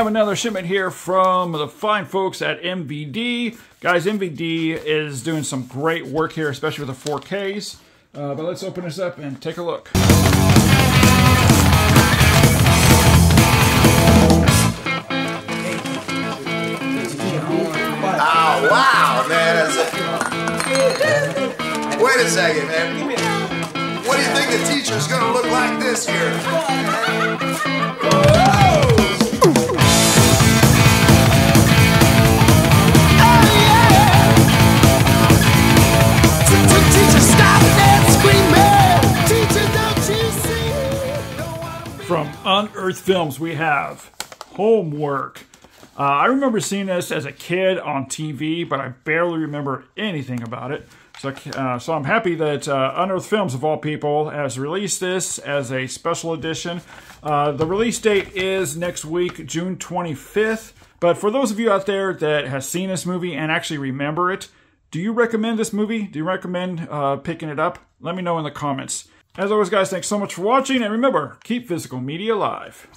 Have another shipment here from the fine folks at MVD. Guys, MVD is doing some great work here, especially with the 4Ks. Uh, but let's open this up and take a look. Oh, wow, man. Wait a second, man. What do you think the teacher's going to look like this year? From Unearthed Films, we have Homework. Uh, I remember seeing this as a kid on TV, but I barely remember anything about it. So, uh, so I'm happy that uh, Unearthed Films, of all people, has released this as a special edition. Uh, the release date is next week, June 25th. But for those of you out there that has seen this movie and actually remember it, do you recommend this movie? Do you recommend uh, picking it up? Let me know in the comments. As always, guys, thanks so much for watching, and remember, keep physical media alive.